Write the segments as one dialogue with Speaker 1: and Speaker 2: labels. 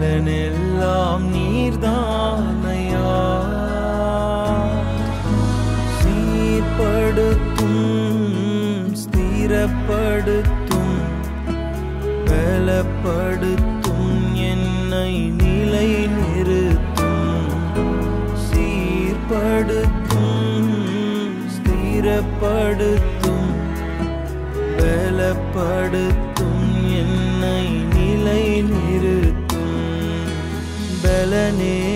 Speaker 1: பலனெல்லாம் நீர்தானையா? சீர்படுத்தும் ஸ்திரப்படுத்தும் பலப்படுத்தும் என்னை நிலை நிறுத்தும் சீர்படுத்தும் ஸ்திரப்படுத்தும் ஞானனே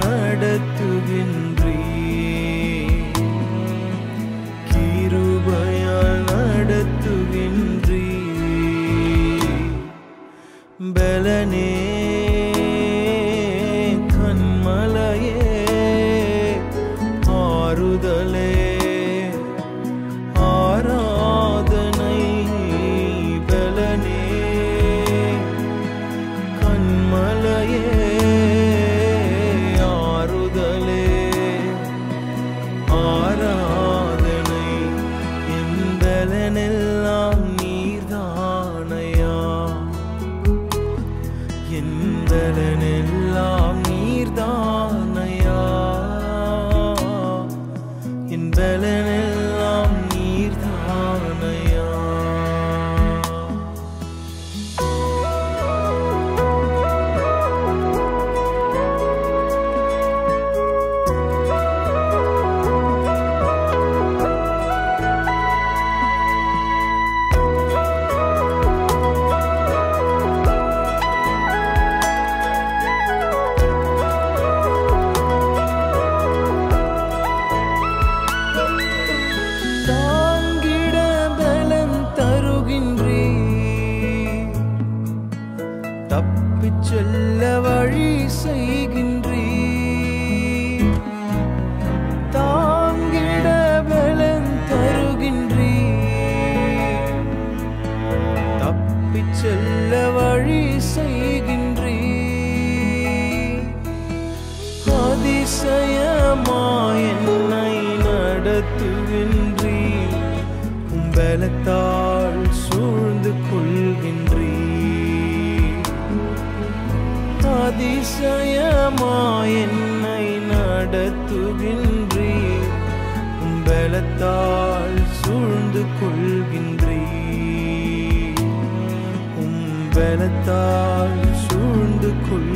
Speaker 1: നടത്തുകിൻ வழி செய்கின்றீ அதிசயமாய் என்னை நடத்துகின்றீ உம்பலத்தால் சூழ்ந்து கொள்கின்றீ அதிசயமாய் என்னை நடத்துகின்றீ உம்பலத்தால் சூழ்ந்து கொள்கின்ற வெலத்தால் சூழ்ந்து கொள்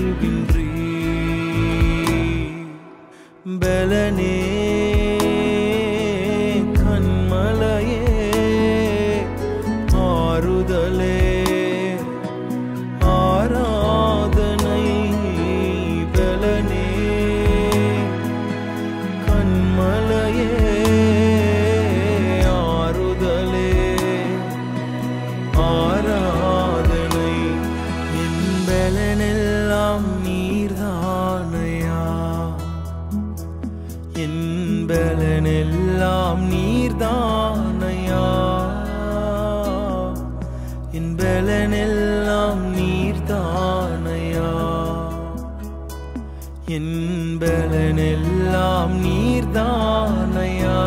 Speaker 1: என்பலனெல்லாம் நீர்தானையா?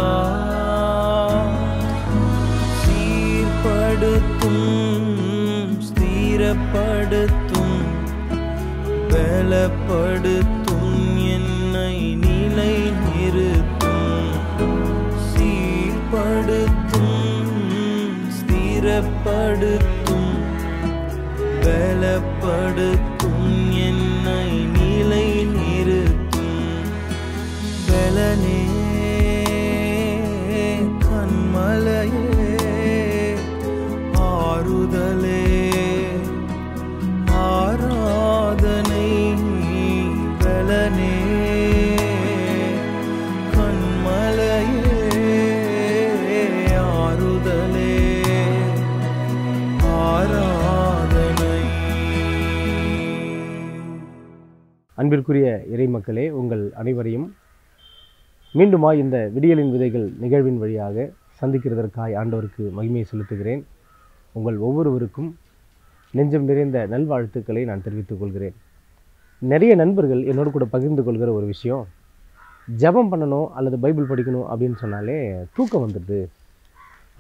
Speaker 1: சீர்படுத்தும் ஸ்திரப்படுத்தும் பலப்படுத்தும் என்னை நிலை நிறுத்தும் சீர்படுத்தும் ஸ்திரப்படுத்தும் பலப்படுத்தும் என்னை பலனே கண்மலையே ஆறுதலே ஆராதனை பலனே கண்மலையே ஆறுதலே ஆராதனை.
Speaker 2: அன்பிற்குரிய இறைமக்களே உங்கள் அனைவரையும் மீண்டுமா இந்த விடியலின் விதைகள் நிகழ்வின் வழியாக சந்திக்கிறதற்காய் ஆண்டவருக்கு மகிமையை செலுத்துகிறேன். உங்கள் ஒவ்வொருவருக்கும் நெஞ்சம் நிறைந்த நல்வாழ்த்துக்களை நான் தெரிவித்துக் கொள்கிறேன். நிறைய நண்பர்கள் என்னோட கூட பகிர்ந்து கொள்கிற ஒரு விஷயம் ஜெபம் பண்ணணும் அல்லது பைபிள் படிக்கணும் அப்படின்னு சொன்னாலே தூக்கம் வந்துடுது.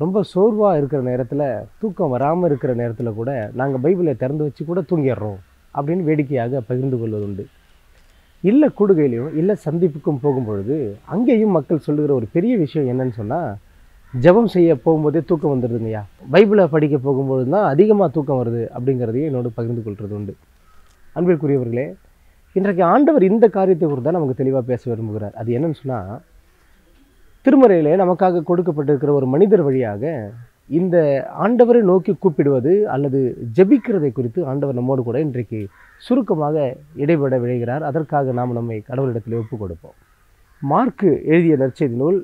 Speaker 2: ரொம்ப சோர்வாக இருக்கிற நேரத்தில் தூக்கம் வராமல் இருக்கிற நேரத்தில் கூட நாங்கள் பைபிளை திறந்து வச்சு கூட தூங்கிடுறோம் அப்படின்னு வேடிக்கையாக பகிர்ந்து கொள்வது உண்டு இல்லை கூடுகையிலையும் இல்லை சந்திப்புக்கும் போகும்பொழுது அங்கேயும் மக்கள் சொல்லுகிற ஒரு பெரிய விஷயம் என்னன்னு சொன்னால் ஜெபம் செய்ய போகும்போதே தூக்கம் வந்துடுதுங்கய்யா பைபிளை படிக்க போகும்பொழுது தான் அதிகமாக தூக்கம் வருது அப்படிங்கிறதையும் என்னோடு பகிர்ந்து கொள்வது உண்டு. அன்பிற்குரியவர்களே இன்றைக்கு ஆண்டவர் இந்த காரியத்தை குறித்து தான் நமக்கு தெளிவாக பேச விரும்புகிறார். அது என்னன்னு சொன்னால் திருமறையிலே நமக்காக கொடுக்கப்பட்டிருக்கிற ஒரு மனிதர் வழியாக இந்த ஆண்டவரை நோக்கி கூப்பிடுவது அல்லது ஜெபிக்கிறதை குறித்து ஆண்டவர் நம்மோடு கூட இன்றைக்கு சுருக்கமாக இடைபட விளைகிறார் அதற்காக நாம் நம்மை கடவுளிடத்தில் ஒப்பு கொடுப்போம். மார்க்கு எழுதிய நற்செய்தி நூல்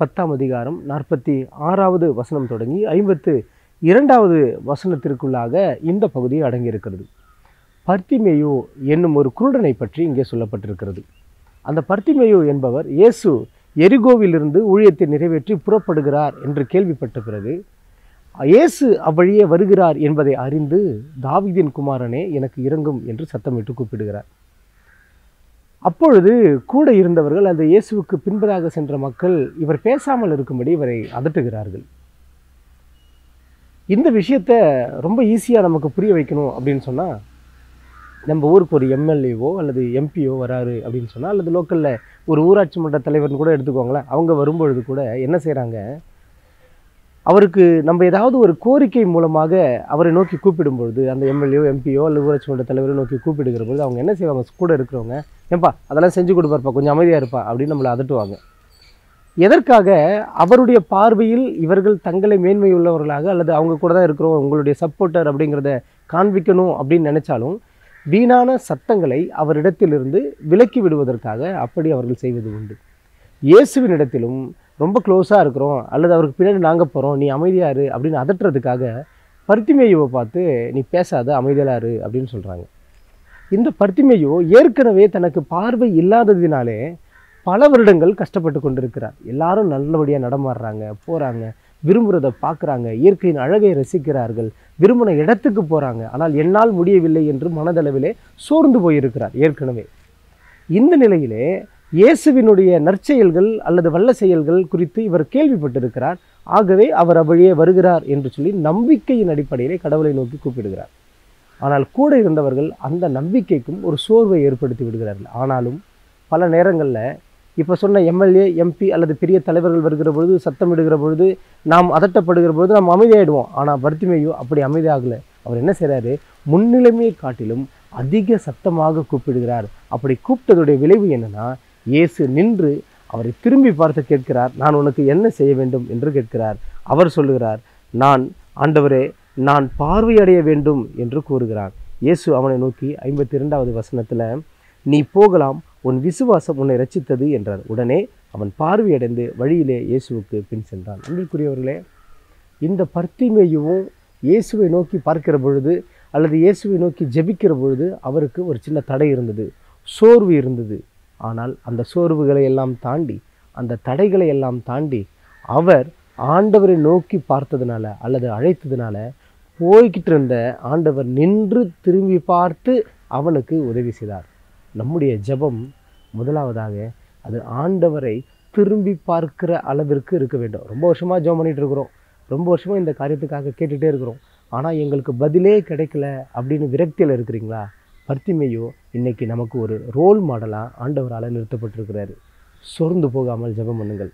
Speaker 2: பத்தாம் அதிகாரம் நாற்பத்தி ஆறாவது வசனம் தொடங்கி ஐம்பத்து இரண்டாவது வசனத்திற்குள்ளாக இந்த பகுதி அடங்கியிருக்கிறது. பர்த்திமேயோ என்னும் ஒரு குருடனை பற்றி இங்கே சொல்லப்பட்டிருக்கிறது. அந்த பர்த்திமேயோ என்பவர் இயேசு எரிகோவிலிருந்து ஊழியத்தை நிறைவேற்றி புறப்படுகிறார் என்று கேள்விப்பட்ட பிறகு இயேசு அவ்வழியே வருகிறார் என்பதை அறிந்து தாவிதின் குமாரனே எனக்கு இறங்கும் என்று சத்தமிட்டு கூப்பிடுகிறார். அப்பொழுது கூட இருந்தவர்கள் அந்த இயேசுவுக்கு பின்பதாக சென்ற மக்கள் இவர் பேசாமல் இருக்கும்படி இவரை அதட்டுகிறார்கள். இந்த விஷயத்த ரொம்ப ஈஸியாக நமக்கு புரிய வைக்கணும் அப்படின்னு சொன்னால் நம்ம ஊருக்கு ஒரு எம்எல்ஏவோ அல்லது எம்பியோ வராரு அப்படின்னு சொன்னால் அல்லது லோக்கலில் ஒரு ஊராட்சி மன்ற தலைவர்னு கூட எடுத்துக்கோங்களேன் அவங்க வரும்பொழுது கூட என்ன செய்கிறாங்க அவருக்கு நம்ம ஏதாவது ஒரு கோரிக்கை மூலமாக அவரை நோக்கி கூப்பிடும் பொழுது அந்த எம்எல்ஏோ எம்பியோ அல்லது ஊராட்சி மன்ற தலைவரை நோக்கி கூப்பிடுகிற பொழுது அவங்க என்ன செய்வாங்க? கூட இருக்கிறவங்க ஏன்பா அதெல்லாம் செஞ்சு கொடுப்பாருப்பா கொஞ்சம் அமைதியாக இருப்பா அப்படின்னு நம்மளை அதட்டுவாங்க. எதற்காக அவருடைய பார்வையில் இவர்கள் தங்களை மேன்மை உள்ளவர்களாக அல்லது அவங்க கூட தான் இருக்கிறோம் உங்களுடைய சப்போர்ட்டர் அப்படிங்கிறத காண்பிக்கணும் அப்படின்னு நினைச்சாலும் வீணான சத்தங்களை அவரிடத்திலிருந்து விலக்கி விடுவதற்காக அப்படி அவர்கள் செய்வது உண்டு. இயேசுவினிடத்திலும் ரொம்ப க்ளோஸாக இருக்கிறோம். அல்லது அவருக்கு பின்னாடி நாங்கள் போகிறோம் நீ அமைதியா இரு அப்படின்னு அதட்டுறதுக்காக பருத்திமேயுவை பார்த்து நீ பேசாத அமைதியா இரு அப்படின்னு சொல்கிறாங்க இந்த பருத்திமேயோ ஏற்கனவே தனக்கு பார்வை இல்லாததினாலே பல வருடங்கள் கஷ்டப்பட்டு கொண்டிருக்கிறார். எல்லாரும் நல்லபடியாக நடமாடுறாங்க போகிறாங்க விரும்புகிறத பார்க்குறாங்க இயற்கையின் அழகை ரசிக்கிறார்கள் விரும்பின இடத்துக்கு போகிறாங்க ஆனால் என்னால் முடியவில்லை என்று மனதளவிலே சோர்ந்து போயிருக்கிறார் ஏற்கனவே. இந்த நிலையிலே இயேசுவினுடைய நற்செயல்கள் அல்லது வல்ல செயல்கள் குறித்து இவர் கேள்விப்பட்டிருக்கிறார். ஆகவே அவர் அவ்வழியே வருகிறார் என்று சொல்லி நம்பிக்கையின் அடிப்படையிலே கடவுளை நோக்கி கூப்பிடுகிறார். ஆனால் கூட இருந்தவர்கள் அந்த நம்பிக்கைக்கும் ஒரு சோர்வை ஏற்படுத்தி விடுகிறார்கள். ஆனாலும் பல நேரங்களில் இப்போ சொன்ன எம்எல்ஏ எம்பி அல்லது பெரிய தலைவர்கள் வருகிற பொழுது சத்தமிடுகிற பொழுது நாம் அதட்டப்படுகிற பொழுது நாம் அமைதியாயிடுவோம். ஆனால் பர்த்திமேயோ அப்படி அமைதியாகலை. அவர் என்ன செய்கிறாரு முன்னிலைமையை காட்டிலும் அதிக சத்தமாக கூப்பிடுகிறார். அப்படி கூப்பிட்டதுடைய விளைவு என்னென்னா இயேசு நின்று அவரை திரும்பி பார்த்து கேட்கிறார் நான் உனக்கு என்ன செய்ய வேண்டும்? என்று கேட்கிறார். அவர் சொல்லுகிறார் நான் ஆண்டவரே நான் பார்வையடைய வேண்டும் என்று கூறுகிறான் இயேசு அவனை நோக்கி ஐம்பத்தி இரண்டாவது வசனத்தில் நீ போகலாம் உன் விசுவாசம் உன்னை ரச்சித்தது என்றார். உடனே அவன் பார்வையடைந்து வழியிலே இயேசுவுக்கு பின் சென்றான். அன்பிற்குரியவர்களே இந்த பர்த்திமேயுவும் இயேசுவை நோக்கி பார்க்கிற பொழுது அல்லது இயேசுவை நோக்கி ஜெபிக்கிற பொழுது அவருக்கு ஒரு சின்ன தடை இருந்தது சோர்வு இருந்தது. ஆனால் அந்த சோர்வுகளை எல்லாம் தாண்டி அந்த தடைகளை எல்லாம் தாண்டி அவர் ஆண்டவரை நோக்கி பார்த்ததுனால அல்லது அழைத்ததுனால போய்கிட்டு இருந்த ஆண்டவர் நின்று திரும்பி பார்த்து அவனுக்கு உதவி செய்தார். நம்முடைய ஜெபம் முதலாவதாக அது ஆண்டவரை திரும்பி பார்க்கிற அளவிற்கு இருக்க வேண்டும். ரொம்ப வருஷமாக ஜெபம் பண்ணிகிட்டு இருக்கிறோம். ரொம்ப வருஷமாக இந்த காரியத்துக்காக கேட்டுகிட்டே இருக்கிறோம். ஆனால் எங்களுக்கு பதிலே கிடைக்கல அப்படின்னு விரக்தியில் இருக்கிறீங்களா? பர்த்திமையோ இன்றைக்கி நமக்கு ஒரு ரோல் மாடலாக ஆண்டவரால் நிறுத்தப்பட்டிருக்கிறாரு. சோர்ந்து போகாமல் ஜபம் பண்ணுங்கள்.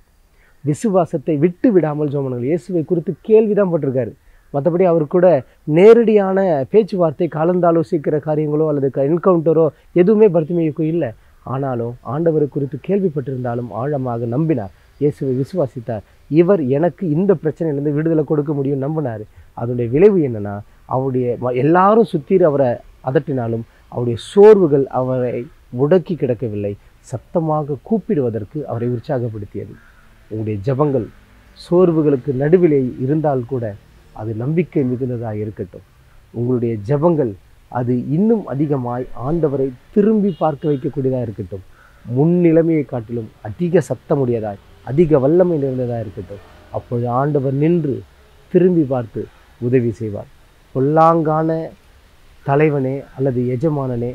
Speaker 2: விசுவாசத்தை விட்டு விடாமல் ஜபம் பண்ணுங்கள். இயேசுவை குறித்து கேள்வி தான் பட்டிருக்காரு. மற்றபடி அவர் கூட நேரடியான பேச்சுவார்த்தை கலந்தாலோசிக்கிற காரியங்களோ அல்லது என்கவுண்டரோ எதுவுமே பர்த்திமையுக்கு இல்லை. ஆனாலும் ஆண்டவரை குறித்து கேள்விப்பட்டிருந்தாலும் ஆழமாக நம்பினார். இயேசுவை விசுவாசித்தார். இவர் எனக்கு இந்த பிரச்சனையிலேருந்து விடுதலை கொடுக்க முடியும் நம்பினார். அதனுடைய விளைவு என்னென்னா அவருடைய ம- எல்லாரும் சுற்றி அவரை அதட்டினாலும் அவருடைய சோர்வுகள் அவரை முடக்கி கிடக்கவில்லை. சத்தமாக கூப்பிடுவதற்கு அவரை உற்சாகப்படுத்தியது. உங்களுடைய ஜெபங்கள் சோர்வுகளுக்கு நடுவிலே இருந்தால் கூட அது நம்பிக்கை மிகுந்ததாக இருக்கட்டும். உங்களுடைய ஜெபங்கள் அது இன்னும் அதிகமாய் ஆண்டவரை திரும்பி பார்க்க வைக்கக்கூடியதாக இருக்கட்டும். முன் நிலைமையை காட்டிலும் அதிக சத்தமுடையதாய் அதிக வல்லமை நிறைந்ததாக இருக்கட்டும். அப்பொழுது ஆண்டவர் நின்று திரும்பி பார்த்து உதவி செய்வார். பொல்லாங்கான தலைவனே அல்லது எஜமானனே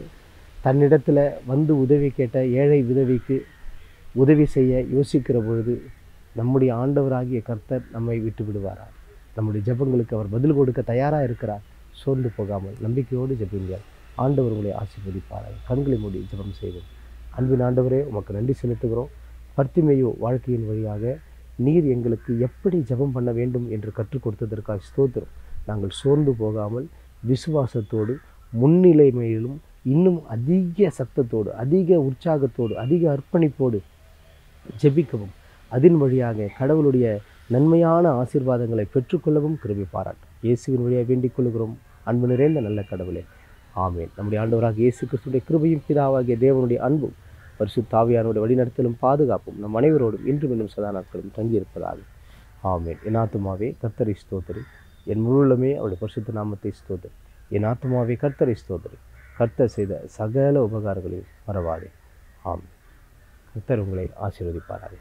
Speaker 2: தன்னிடத்தில் வந்து உதவி கேட்ட ஏழை உதவிக்கு உதவி செய்ய யோசிக்கிற பொழுது நம்முடைய ஆண்டவராகிய கர்த்தர் நம்மை விட்டு விடுவாரா நம்முடைய ஜெபங்களுக்கு அவர் பதில் கொடுக்க தயாராக இருக்கிறார். சோர்ந்து போகாமல் நம்பிக்கையோடு ஜபிங்கள் ஆண்டவர் உங்களை ஆசீர்வதிப்பாராய் கண்களை மூடி ஜெபம் செய்வோம். அன்பின் ஆண்டவரே உமக்கு நன்றி செலுத்துகிறோம். பர்த்திமையோ வாழ்க்கையின் வழியாக நீர் எங்களுக்கு எப்படி ஜெபம் பண்ண வேண்டும் என்று கற்றுக் கொடுத்ததற்காக ஸ்தோத்திரம். நாங்கள் சோர்ந்து போகாமல் விசுவாசத்தோடு முன்னிலைமையிலும் இன்னும் அதிக சத்தத்தோடு அதிக உற்சாகத்தோடு அதிக அர்ப்பணிப்போடு ஜெபிக்கவும். அதன் வழியாக கடவுளுடைய நன்மையான ஆசீர்வாதங்களை பெற்றுக்கொள்ளவும் கிருபி பாராட்டும் இயேசுவின் வழியாக வேண்டிக் கொள்கிறோம். அன்பு நிறைந்த நல்ல கடவுளே. ஆமேன். நம்முடைய ஆண்டவராக இயேசு கிறிஸ்துடைய கிருபையும் பிதாவாகிய தேவனுடைய அன்பும் பரிசுத்தாவியானுடைய வழிநடத்தலும் பாதுகாப்பும் நம் அனைவரோடும் இன்றும் இன்னும் சதா நாட்களும் தங்கியிருப்பதாக. ஆமேன். என் ஆத்துமாவே கர்த்தரை ஸ்தோத்திரி. என் முழுலமே அவருடைய பரிசுத்த நாமத்தை ஸ்தோதரி என் ஆத்மாவை கர்த்தரை ஸ்தோதரி கர்த்தர் செய்த சகல உபகாரங்களையும் மறவாதே. ஆம் கர்த்தர் உங்களை ஆசீர்வதிப்பாராக.